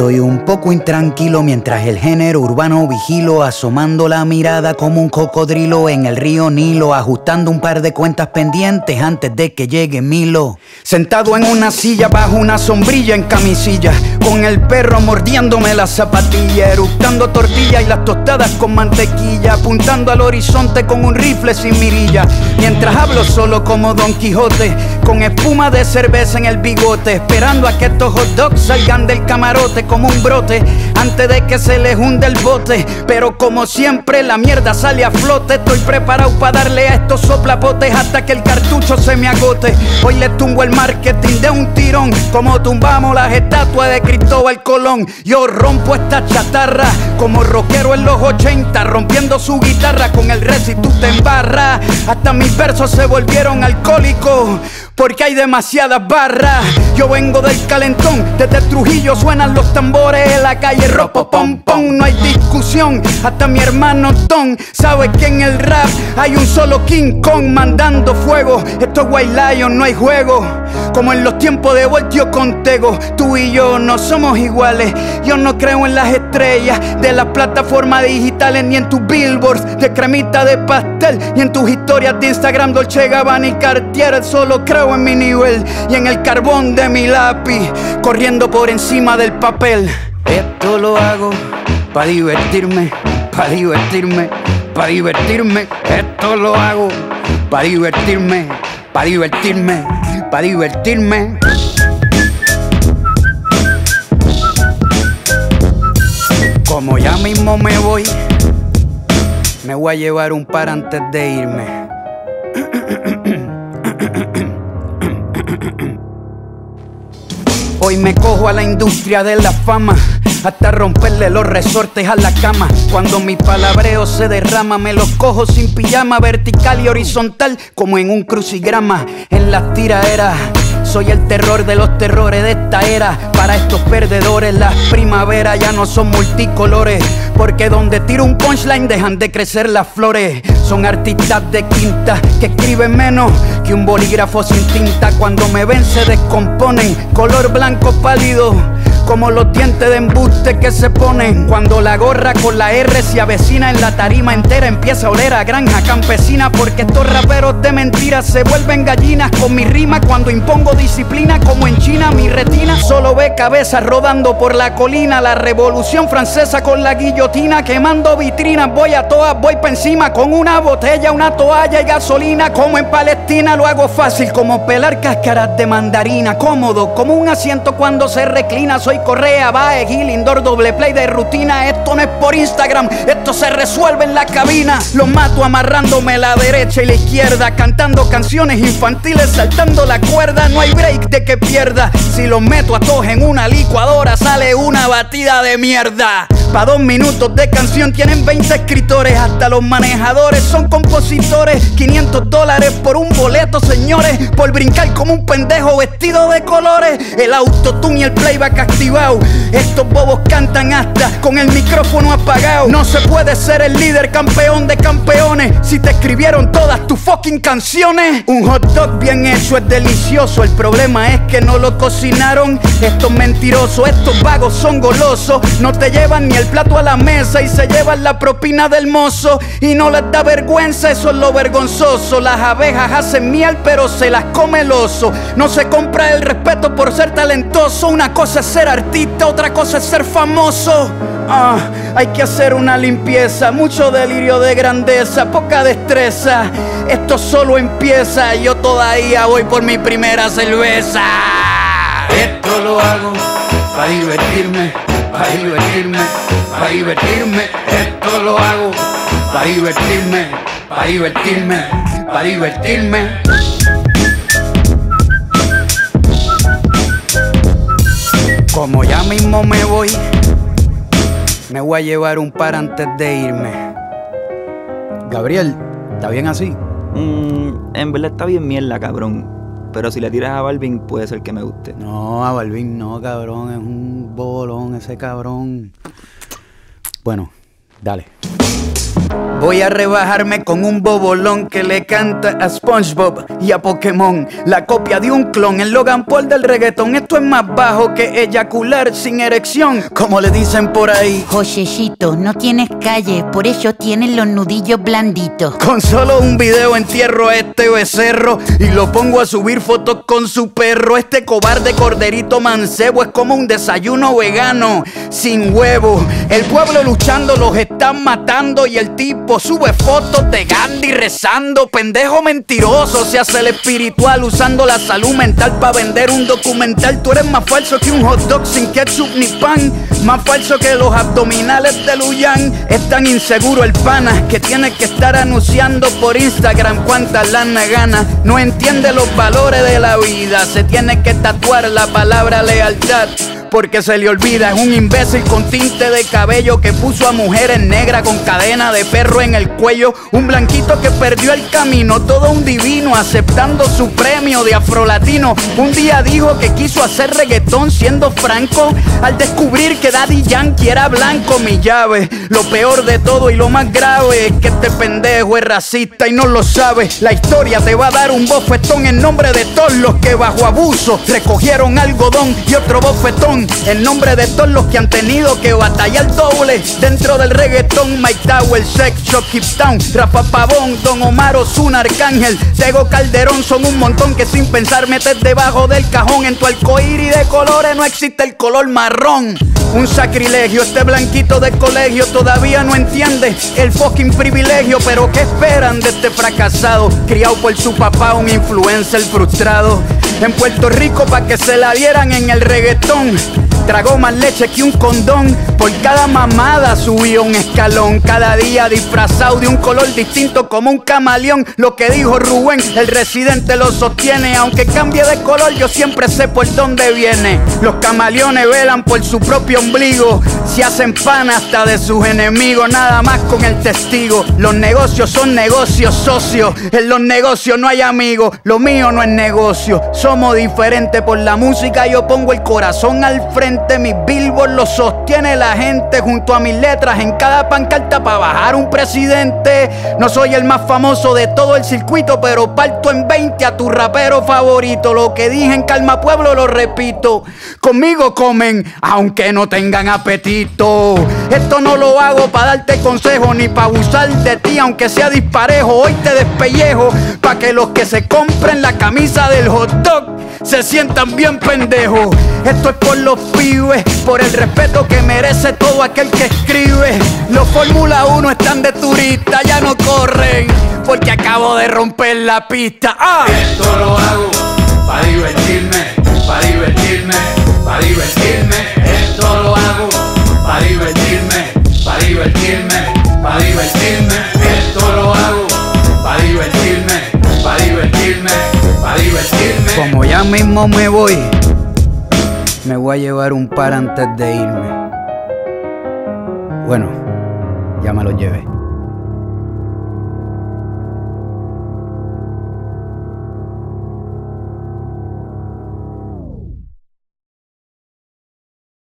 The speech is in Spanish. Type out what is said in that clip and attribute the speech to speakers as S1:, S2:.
S1: Estoy un poco intranquilo mientras el género urbano vigilo, asomando la mirada como un cocodrilo en el río Nilo, ajustando un par de cuentas pendientes antes de que llegue Milo. Sentado en una silla bajo una sombrilla en camisilla, con el perro mordiéndome la zapatilla, eructando tortilla y las tostadas con mantequilla, apuntando al horizonte con un rifle sin mirilla, mientras hablo solo como Don Quijote, con espuma de cerveza en el bigote, esperando a que estos hot dogs salgan del camarote como un brote, antes de que se les hunde el bote. Pero como siempre, la mierda sale a flote. Estoy preparado para darle a estos soplapotes hasta que el cartucho se me agote. Hoy le tumbo el marketing de un tirón, como tumbamos las estatuas de Cristóbal Colón. Yo rompo esta chatarra como rockero en los 80, rompiendo su guitarra con el res y tú te. Hasta mis versos se volvieron alcohólicos porque hay demasiadas barras. Yo vengo del calentón, desde Trujillo suenan los tambores en la calle ropo pom pom, no hay discusión. Hasta mi hermano Tom sabe que en el rap hay un solo King Kong mandando fuego. Esto es White Lion, no hay juego. Como en los tiempos de Voltio Contego, tú y yo no somos iguales. Yo no creo en las estrellas de las plataformas digitales, ni en tus billboards de cremita de pastel, ni en tus historias de Instagram, Dolce Gabbana y Cartier. Solo creo en mi nivel y en el carbón de mi lápiz, corriendo por encima del papel. Esto lo hago para divertirme, para divertirme, para divertirme. Esto lo hago para divertirme, para divertirme, para divertirme. Como ya mismo me voy, me voy a llevar un par antes de irme. Hoy me cojo a la industria de la fama hasta romperle los resortes a la cama. Cuando mi palabreo se derrama, me los cojo sin pijama, vertical y horizontal, como en un crucigrama. En las tiraderas, soy el terror de los terrores de esta era. Para estos perdedores, las primaveras ya no son multicolores. Porque donde tiro un punchline dejan de crecer las flores. Son artistas de quinta que escriben menos que un bolígrafo sin tinta. Cuando me ven se descomponen, color blanco pálido. Como los dientes de embuste que se ponen Cuando la gorra con la R se avecina en la tarima entera Empieza a oler a granja campesina Porque estos raperos de mentiras se vuelven gallinas Con mi rima cuando impongo disciplina Como en China mi retina. Solo ve cabezas rodando por la colina La revolución francesa con la guillotina Quemando vitrinas, voy a todas, voy pa' encima Con una botella, una toalla y gasolina. Como en Palestina lo hago fácil Como pelar cáscaras de mandarina Cómodo, como un asiento cuando se reclina Correa, Bae, Gil, Indoor, doble play de rutina. Esto no es por Instagram, esto se resuelve en la cabina. Lo mato amarrándome la derecha y la izquierda, cantando canciones infantiles, saltando la cuerda. No hay break de que pierda. Si los meto a todos en una licuadora, sale una batida de mierda. Pa' dos minutos de canción tienen 20 escritores, hasta los manejadores son compositores. 500 dólares por un boleto, señores, por brincar como un pendejo vestido de colores. El autotune y el playback activado. Estos bobos cantan hasta con el micrófono apagado. No se puede ser el líder campeón de campeones si te escribieron todas tus fucking canciones. Un hot dog bien hecho es delicioso. El problema es que no lo cocinaron. Estos mentirosos, estos vagos son golosos. No te llevan ni el plato a la mesa y se llevan la propina del mozo. Y no les da vergüenza, eso es lo vergonzoso. Las abejas hacen miel, pero se las come el oso. No se compra el respeto por ser talentoso. Una cosa es ser artista, otra cosa es ser famoso. Ah, hay que hacer una limpieza, mucho delirio de grandeza, poca destreza. Esto solo empieza, yo todavía voy por mi primera cerveza. Esto lo hago para divertirme, para divertirme, para divertirme. Esto lo hago para divertirme, para divertirme, para divertirme. Como ya mismo me voy, me voy a llevar un par antes de irme. Gabriel, ¿está bien así?
S2: Mm, en verdad está bien mierda, cabrón. Pero si le tiras a Balvin, puede ser que me guste.
S1: No, a Balvin no, cabrón. Es un bolón ese cabrón. Bueno, dale. Voy a rebajarme con un bobolón que le canta a SpongeBob y a Pokémon. La copia de un clon, el Logan Paul del reggaetón. Esto es más bajo que eyacular sin erección, como le dicen por ahí.
S3: Josecito, no tienes calle, por eso tienes los nudillos blanditos.
S1: Con solo un video entierro a este becerro y lo pongo a subir fotos con su perro. Este cobarde corderito mancebo es como un desayuno vegano sin huevo. El pueblo luchando los están matando y el tipo sube fotos de Gandhi rezando. Pendejo mentiroso, se hace el espiritual usando la salud mental para vender un documental. Tú eres más falso que un hot dog sin ketchup ni pan. Más falso que los abdominales de Luyan. Es tan inseguro el pana que tiene que estar anunciando por Instagram cuánta lana gana. No entiende los valores de la vida. Se tiene que tatuar la palabra lealtad porque se le olvida. Es un imbécil con tinte de cabello que puso a mujeres negras con cadena de perro en el cuello. Un blanquito que perdió el camino, todo un divino aceptando su premio de afrolatino. Un día dijo que quiso hacer reggaetón siendo franco al descubrir que Daddy Yankee era blanco. Mi llave, lo peor de todo y lo más grave es que este pendejo es racista y no lo sabe. La historia te va a dar un bofetón en nombre de todos los que bajo abuso recogieron algodón y otro bofetón en nombre de todos los que han tenido que batallar doble dentro del reggaetón. Mike Tower, Sex Shop, Keep Town, Rafa Pavón, Don Omar Ozuna, Arcángel, Tego Calderón son un montón que sin pensar metes debajo del cajón. En tu y de colores no existe el color marrón. Un sacrilegio, este blanquito de colegio todavía no entiende el fucking privilegio. Pero ¿qué esperan de este fracasado? Criado por su papá, un influencer frustrado en Puerto Rico para que se la dieran en el reggaetón. Tragó más leche que un condón. Por cada mamada subió un escalón. Cada día disfrazado de un color distinto como un camaleón. Lo que dijo Rubén, el residente lo sostiene. Aunque cambie de color, yo siempre sé por dónde viene. Los camaleones velan por su propio ombligo. Se hacen pan hasta de sus enemigos. Nada más con el testigo. Los negocios son negocios socios. En los negocios no hay amigos. Lo mío no es negocio. Somos diferentes por la música. Yo pongo el corazón al frente mis billboards los sostiene la gente junto a mis letras en cada pancarta para bajar un presidente. No soy el más famoso de todo el circuito, pero parto en 20 a tu rapero favorito. Lo que dije en Calma Pueblo lo repito. Conmigo comen, aunque no tengan apetito. Esto no lo hago para darte consejo ni para abusar de ti, aunque sea disparejo. Hoy te despellejo para que los que se compren la camisa del hot dog se sientan bien pendejos. Esto es por los pibes, por el respeto que merece todo aquel que escribe. Los Fórmula 1 están de turista, ya no corren, porque acabo de romper la pista.
S4: ¡Ah! Esto lo hago para divertirme, para divertirme, para divertirme. Esto lo hago para divertirme, para divertirme, para divertirme. Esto lo hago para divertirme, para divertirme, para divertirme.
S1: Como ya mismo me voy, voy a llevar un par antes de irme. Bueno, ya me lo llevé.